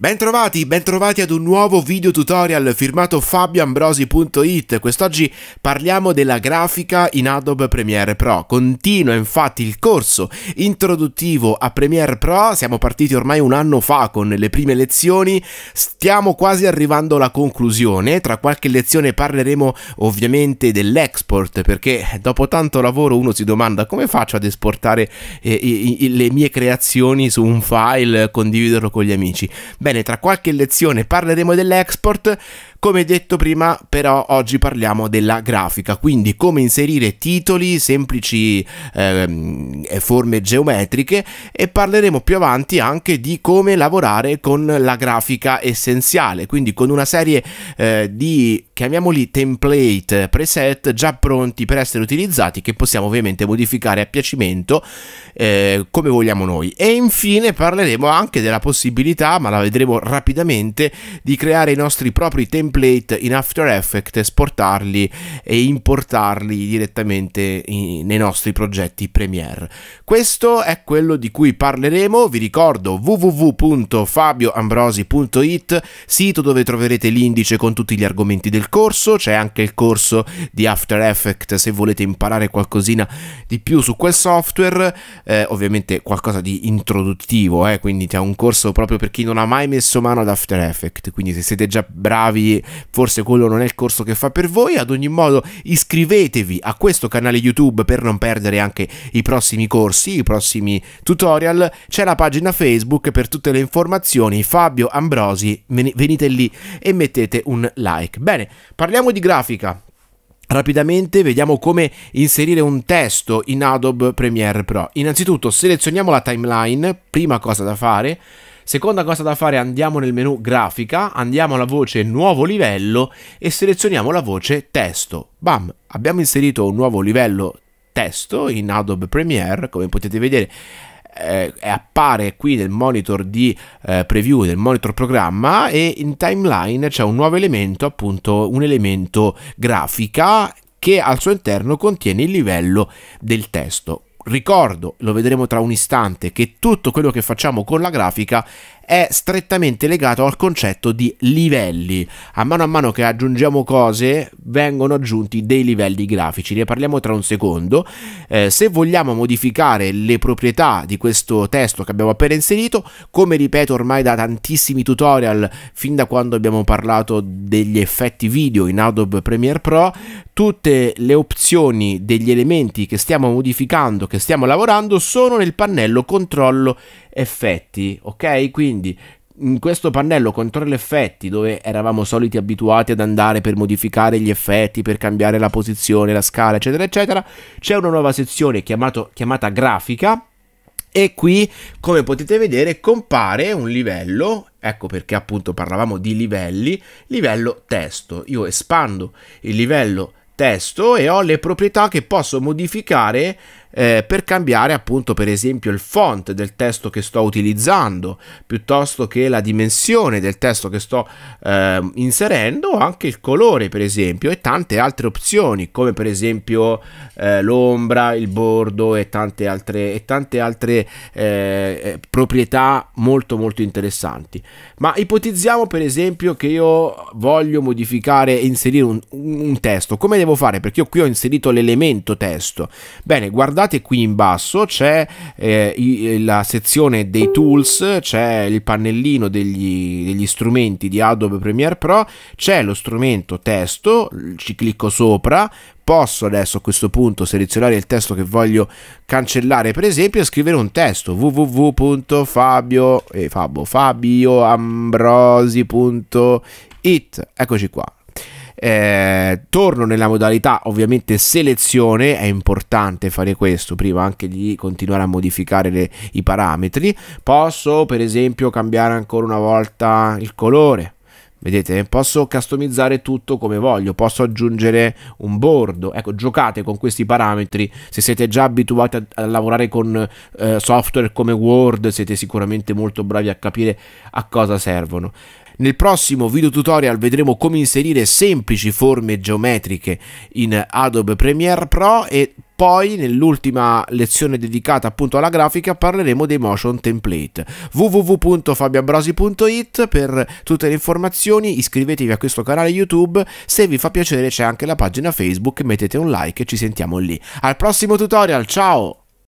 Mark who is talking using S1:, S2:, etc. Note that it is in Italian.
S1: Bentrovati, bentrovati ad un nuovo video tutorial firmato fabioambrosi.it. Quest'oggi parliamo della grafica in Adobe Premiere Pro. Continua infatti il corso introduttivo a Premiere Pro. Siamo partiti ormai un anno fa con le prime lezioni. Stiamo quasi arrivando alla conclusione. Tra qualche lezione parleremo ovviamente dell'export perché dopo tanto lavoro uno si domanda come faccio ad esportare eh, i, i, le mie creazioni su un file, condividerlo con gli amici. Bene, tra qualche lezione parleremo dell'export, come detto prima, però oggi parliamo della grafica, quindi come inserire titoli, semplici ehm, forme geometriche e parleremo più avanti anche di come lavorare con la grafica essenziale, quindi con una serie eh, di, chiamiamoli template preset già pronti per essere utilizzati che possiamo ovviamente modificare a piacimento eh, come vogliamo noi. E infine parleremo anche della possibilità, ma la vedremo rapidamente, di creare i nostri propri template template in After Effects, esportarli e importarli direttamente in, nei nostri progetti Premiere. Questo è quello di cui parleremo, vi ricordo www.fabioambrosi.it, sito dove troverete l'indice con tutti gli argomenti del corso, c'è anche il corso di After Effects se volete imparare qualcosina di più su quel software, eh, ovviamente qualcosa di introduttivo, eh, quindi c'è un corso proprio per chi non ha mai messo mano ad After Effects, quindi se siete già bravi forse quello non è il corso che fa per voi. Ad ogni modo, iscrivetevi a questo canale YouTube per non perdere anche i prossimi corsi, i prossimi tutorial. C'è la pagina Facebook per tutte le informazioni. Fabio Ambrosi, venite lì e mettete un like. Bene, parliamo di grafica. Rapidamente vediamo come inserire un testo in Adobe Premiere Pro. Innanzitutto selezioniamo la timeline, prima cosa da fare Seconda cosa da fare, andiamo nel menu grafica, andiamo alla voce nuovo livello e selezioniamo la voce testo. Bam, abbiamo inserito un nuovo livello testo in Adobe Premiere, come potete vedere eh, appare qui nel monitor di eh, preview del monitor programma e in timeline c'è un nuovo elemento appunto un elemento grafica che al suo interno contiene il livello del testo ricordo, lo vedremo tra un istante, che tutto quello che facciamo con la grafica è strettamente legato al concetto di livelli. A mano a mano che aggiungiamo cose vengono aggiunti dei livelli grafici, ne parliamo tra un secondo. Eh, se vogliamo modificare le proprietà di questo testo che abbiamo appena inserito, come ripeto ormai da tantissimi tutorial, fin da quando abbiamo parlato degli effetti video in Adobe Premiere Pro, tutte le opzioni degli elementi che stiamo modificando, che stiamo lavorando, sono nel pannello controllo effetti, ok? Quindi in questo pannello controllo effetti dove eravamo soliti abituati ad andare per modificare gli effetti, per cambiare la posizione, la scala, eccetera, eccetera, c'è una nuova sezione chiamato, chiamata grafica e qui come potete vedere compare un livello ecco perché appunto parlavamo di livelli livello testo. Io espando il livello testo e ho le proprietà che posso modificare eh, per cambiare appunto per esempio il font del testo che sto utilizzando piuttosto che la dimensione del testo che sto eh, inserendo anche il colore per esempio e tante altre opzioni come per esempio eh, l'ombra il bordo e tante altre, e tante altre eh, eh, proprietà molto molto interessanti. Ma ipotizziamo per esempio che io voglio modificare e inserire un, un testo. Come devo fare? Perché io qui ho inserito l'elemento testo. Bene guardate guardate qui in basso c'è eh, la sezione dei tools, c'è il pannellino degli, degli strumenti di Adobe Premiere Pro, c'è lo strumento testo, ci clicco sopra, posso adesso a questo punto selezionare il testo che voglio cancellare per esempio e scrivere un testo www.fabio eh, fabioambrosi.it eccoci qua eh, torno nella modalità ovviamente selezione, è importante fare questo prima anche di continuare a modificare le, i parametri. Posso per esempio cambiare ancora una volta il colore. Vedete, posso customizzare tutto come voglio, posso aggiungere un bordo. Ecco, giocate con questi parametri. Se siete già abituati a, a lavorare con eh, software come Word, siete sicuramente molto bravi a capire a cosa servono. Nel prossimo video tutorial vedremo come inserire semplici forme geometriche in Adobe Premiere Pro e Poi, nell'ultima lezione dedicata appunto alla grafica, parleremo dei motion template. www.fabiabrosi.it per tutte le informazioni, iscrivetevi a questo canale YouTube, se vi fa piacere c'è anche la pagina Facebook, mettete un like e ci sentiamo lì. Al prossimo tutorial, ciao!